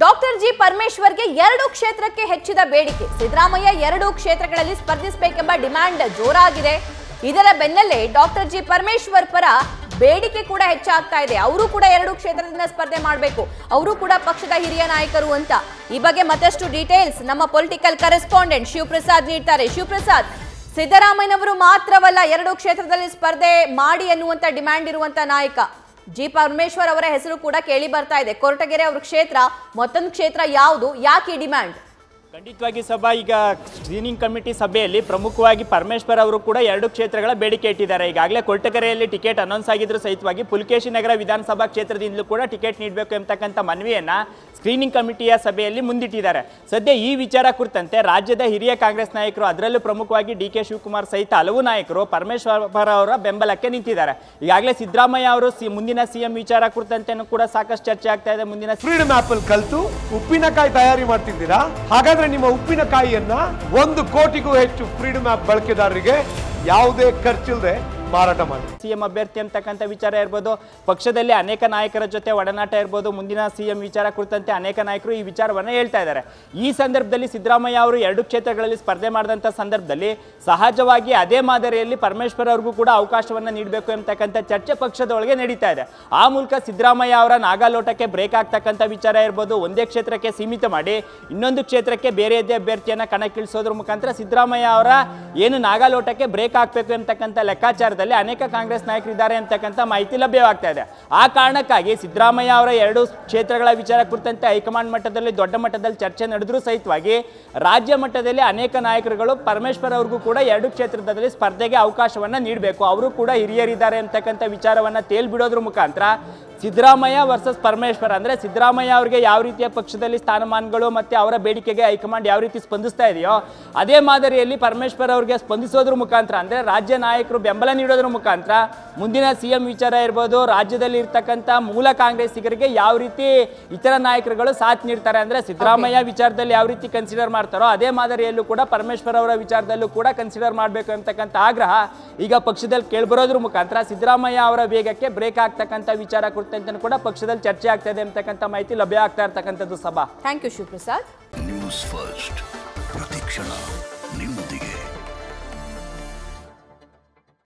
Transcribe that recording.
Doctor G ಪರಮೇಶ್ವರ್ಗೆ ಎರಡು ಕ್ಷೇತ್ರಕ್ಕೆ ಹೆಚ್ಚಿದ ಬೇಡಿಕೆ. ಸಿದ್ದರಾಮಯ್ಯ ಎರಡು ಕ್ಷೇತ್ರಗಳಲ್ಲಿ ಸ್ಪರ್ಧಿಸಬೇಕೆಂಬ ಡಿಮ್ಯಾಂಡ್ ಜೋರಾಗಿದೆ. ಇದರ ಬೆನ್ನಲ್ಲೇ ಡಾಕ್ಟರ್ ಜಿ ಪರಮೇಶ್ವರ್ ಪರ ಬೇಡಿಕೆ ಕೂಡ ಹೆಚ್ಚಾಗ್ತಾ ಇದೆ. ಅವರು ಕೂಡ ಎರಡು ಕ್ಷೇತ್ರದಿಂದ ಸ್ಪರ್ಧೆ ಮಾಡಬೇಕು. ಅವರು ಕೂಡ ಪಕ್ಷದ ಹಿರಿಯ ನಾಯಕರು ಅಂತ. ಈ ಬಗ್ಗೆ ಮತ್ತಷ್ಟು ಡೀಟೇಲ್ಸ್ ನಮ್ಮ ಪೊಲಿಟಿಕಲ್ ಕರೆಸ್ಪಾಂಡೆಂಟ್ ಶಿವಪ್ರಸಾದ್ ನೀಡ್ತಾರೆ. ಶಿವಪ್ರಸಾದ್, ಸಿದ್ದರಾಮಯ್ಯನವರು ಮಾತ್ರವಲ್ಲ ಎರಡು ಕ್ಷೇತ್ರದಲ್ಲಿ ಸ್ಪರ್ಧೆ ಮಾಡಿ ಎನ್ನುವಂತ ಡಿಮ್ಯಾಂಡ್ ಇರುವಂತ ನಾಯಕ. ಜಿ ಪರಮೇಶ್ವರ್ ಅವರ ಹೆಸರು ಕೂಡ ಕೇಳಿ ಬರ್ತಾ ಇದೆ. ಕೊರಟಗೆರೆ ಅವ್ರ ಕ್ಷೇತ್ರ, ಮತ್ತೊಂದು ಕ್ಷೇತ್ರ ಯಾವುದು? ಯಾಕೆ ಡಿಮ್ಯಾಂಡ್ ಖಂಡಿತವಾಗಿ ಸಭಾ, ಈಗ ಸ್ಕ್ರೀನಿಂಗ್ ಕಮಿಟಿ ಸಭೆಯಲ್ಲಿ ಪ್ರಮುಖವಾಗಿ ಪರಮೇಶ್ವರ್ ಅವರು ಕೂಡ ಎರಡು ಕ್ಷೇತ್ರಗಳ ಬೇಡಿಕೆ ಇಟ್ಟಿದ್ದಾರೆ. ಈಗಾಗಲೇ ಕೊರಟಗೆರೆಯಲ್ಲಿ ಟಿಕೆಟ್ ಅನೌನ್ಸ್ ಆಗಿದ್ರು ಸಹಿತವಾಗಿ ಪುಲ್ಕೇಶಿ ನಗರ ವಿಧಾನಸಭಾ ಕ್ಷೇತ್ರದಿಂದಲೂ ಕೂಡ ಟಿಕೆಟ್ ನೀಡಬೇಕು ಎಂಬತಕ್ಕಂಥ ಮನವಿಯನ್ನು ಸ್ಕ್ರೀನಿಂಗ್ ಕಮಿಟಿಯ ಸಭೆಯಲ್ಲಿ ಮುಂದಿಟ್ಟಿದ್ದಾರೆ. ಸದ್ಯ ಈ ವಿಚಾರ ಕುರಿತಂತೆ ರಾಜ್ಯದ ಹಿರಿಯ ಕಾಂಗ್ರೆಸ್ ನಾಯಕರು, ಅದರಲ್ಲೂ ಪ್ರಮುಖವಾಗಿ ಡಿ ಕೆ ಶಿವಕುಮಾರ್ ಸಹಿತ ಹಲವು ನಾಯಕರು ಪರಮೇಶ್ವರ ಅವರ ಬೆಂಬಲಕ್ಕೆ ನಿಂತಿದ್ದಾರೆ. ಈಗಾಗಲೇ ಸಿದ್ದರಾಮಯ್ಯ ಅವರು ಮುಂದಿನ ಸಿಎಂ ವಿಚಾರ ಕುರಿತಂತೆನೂ ಕೂಡ ಸಾಕಷ್ಟು ಚರ್ಚೆ ಆಗ್ತಾ ಇದೆ. ಮುಂದಿನ ಫ್ರೀಡಮ್ ಆಪ್ ಕಲಿತು ಕಲ್ತು ಉಪ್ಪಿನಕಾಯಿ ತಯಾರಿ ಮಾಡ್ತಿದ್ದೀರಾ? ಹಾಗಾದ್ರೆ ನಿಮ್ಮ ಉಪ್ಪಿನಕಾಯಿಯನ್ನ ಒಂದು ಕೋಟಿಗೂ ಹೆಚ್ಚು ಫ್ರೀಡಮ್ ಆಪ್ ಬಳಕೆದಾರರಿಗೆ ಯಾವುದೇ ಖರ್ಚಿಲ್ಲದೆ ಮಾರಾಟ ಮಾಡಿ. ಸಿಎಂ ಅಭ್ಯರ್ಥಿ ಅಂತಕ್ಕಂಥ ವಿಚಾರ ಇರ್ಬೋದು, ಪಕ್ಷದಲ್ಲಿ ಅನೇಕ ನಾಯಕರ ಜೊತೆ ಒಡನಾಟ ಇರ್ಬೋದು, ಮುಂದಿನ ಸಿಎಂ ವಿಚಾರ ಕುರಿತಂತೆ ಅನೇಕ ನಾಯಕರು ಈ ವಿಚಾರವನ್ನು ಹೇಳ್ತಾ ಇದ್ದಾರೆ. ಈ ಸಂದರ್ಭದಲ್ಲಿ ಸಿದ್ದರಾಮಯ್ಯ ಅವರು ಎರಡು ಕ್ಷೇತ್ರಗಳಲ್ಲಿ ಸ್ಪರ್ಧೆ ಮಾಡಿದಂಥ ಸಂದರ್ಭದಲ್ಲಿ ಸಹಜವಾಗಿ ಅದೇ ಮಾದರಿಯಲ್ಲಿ ಪರಮೇಶ್ವರ್ ಅವ್ರಿಗೂ ಕೂಡ ಅವಕಾಶವನ್ನು ನೀಡಬೇಕು ಎಂಬತಕ್ಕಂಥ ಚರ್ಚೆ ಪಕ್ಷದೊಳಗೆ ನಡೀತಾ ಇದೆ. ಆ ಮೂಲಕ ಸಿದ್ದರಾಮಯ್ಯ ಅವರ ನಾಗಾಲೋಟಕ್ಕೆ ಬ್ರೇಕ್ ಆಗ್ತಕ್ಕಂಥ ವಿಚಾರ ಇರ್ಬೋದು, ಒಂದೇ ಕ್ಷೇತ್ರಕ್ಕೆ ಸೀಮಿತ ಮಾಡಿ, ಇನ್ನೊಂದು ಕ್ಷೇತ್ರಕ್ಕೆ ಬೇರೆಯದೇ ಅಭ್ಯರ್ಥಿಯನ್ನು ಕಣಕ್ಕಿಳಿಸೋದ್ರ ಮುಖಾಂತರ ಸಿದ್ದರಾಮಯ್ಯ ಅವರ ಏನು ನಾಗಾಲೋಟಕ್ಕೆ ಬ್ರೇಕ್ ಹಾಕಬೇಕು ಎಂಬತಕ್ಕಂಥ ಲೆಕ್ಕಾಚಾರದಲ್ಲಿ ಅನೇಕ ಕಾಂಗ್ರೆಸ್ ನಾಯಕರಿದ್ದಾರೆ ಅಂತಕ್ಕಂಥ ಮಾಹಿತಿ ಲಭ್ಯವಾಗ್ತಾ ಇದೆ. ಆ ಕಾರಣಕ್ಕಾಗಿ ಸಿದ್ದರಾಮಯ್ಯ ಅವರ ಎರಡು ಕ್ಷೇತ್ರಗಳ ವಿಚಾರ ಕುರಿತಂತೆ ಹೈಕಮಾಂಡ್ ಮಟ್ಟದಲ್ಲಿ, ದೊಡ್ಡ ಮಟ್ಟದಲ್ಲಿ ಚರ್ಚೆ ನಡೆದರೂ ಸಹಿತವಾಗಿ ರಾಜ್ಯ ಮಟ್ಟದಲ್ಲಿ ಅನೇಕ ನಾಯಕರುಗಳು ಪರಮೇಶ್ವರ್ ಅವ್ರಿಗೂ ಕೂಡ ಎರಡು ಕ್ಷೇತ್ರದಲ್ಲಿ ಸ್ಪರ್ಧೆಗೆ ಅವಕಾಶವನ್ನ ನೀಡಬೇಕು. ಅವರು ಕೂಡ ಹಿರಿಯರಿದ್ದಾರೆ ಅಂತಕ್ಕಂಥ ವಿಚಾರವನ್ನ ತೇಲ್ಬಿಡೋದ್ರ ಮುಖಾಂತರ ಸಿದ್ದರಾಮಯ್ಯ ವರ್ಸಸ್ ಪರಮೇಶ್ವರ್ ಅಂದ್ರೆ ಸಿದ್ದರಾಮಯ್ಯ ಅವರಿಗೆ ಯಾವ ರೀತಿಯ ಪಕ್ಷದಲ್ಲಿ ಸ್ಥಾನಮಾನಗಳು ಮತ್ತೆ ಅವರ ಬೇಡಿಕೆಗೆ ಹೈಕಮಾಂಡ್ ಯಾವ ರೀತಿ ಸ್ಪಂದಿಸ್ತಾ ಇದೆಯೋ, ಅದೇ ಮಾದರಿಯಲ್ಲಿ ಪರಮೇಶ್ವರ್ ಅವರಿಗೆ ಸ್ಪಂದಿಸೋದ್ರ ಮುಖಾಂತರ ಅಂದರೆ ರಾಜ್ಯ ನಾಯಕರು ಬೆಂಬಲ ನೀಡೋದ್ರ ಮುಖಾಂತರ ಮುಂದಿನ ಸಿಎಂ ವಿಚಾರ ಇರ್ಬೋದು ರಾಜ್ಯದಲ್ಲಿ ಇರ್ತಕ್ಕಂಥ ಮೂಲ ಕಾಂಗ್ರೆಸ್ಸಿಗರಿಗೆ ಯಾವ ರೀತಿ ಇತರ ನಾಯಕರುಗಳು ಸಾಥ್ ನೀಡ್ತಾರೆ ಅಂದ್ರೆ ಸಿದ್ದರಾಮಯ್ಯ ವಿಚಾರದಲ್ಲಿ ಯಾವ ರೀತಿ ಕನ್ಸಿಡರ್ ಮಾಡ್ತಾರೋ ಅದೇ ಮಾದರಿಯಲ್ಲೂ ಕೂಡ ಪರಮೇಶ್ವರ್ ಅವರ ವಿಚಾರದಲ್ಲೂ ಕೂಡ ಕನ್ಸಿಡರ್ ಮಾಡಬೇಕು ಅಂತಕ್ಕಂಥ ಆಗ್ರಹ ಈಗ ಪಕ್ಷದಲ್ಲಿ ಕೇಳ್ಬರೋದ್ರ ಮುಖಾಂತರ ಸಿದ್ದರಾಮಯ್ಯ ಅವರ ವೇಗಕ್ಕೆ ಬ್ರೇಕ್ ಆಗ್ತಕ್ಕಂಥ ವಿಚಾರ ಕುರಿತಂತೆ ಕೂಡ ಪಕ್ಷದಲ್ಲಿ ಚರ್ಚೆ ಆಗ್ತಾ ಇದೆ ಅಂತಕ್ಕಂಥ ಮಾಹಿತಿ ಲಭ್ಯ ಆಗ್ತಾ ಇರ್ತಕ್ಕಂಥದ್ದು ಸಭಾ. Thank you Shivaprasad news first ಪ್ರತಿಕ್ಷಣ ನಿಮ್ಮ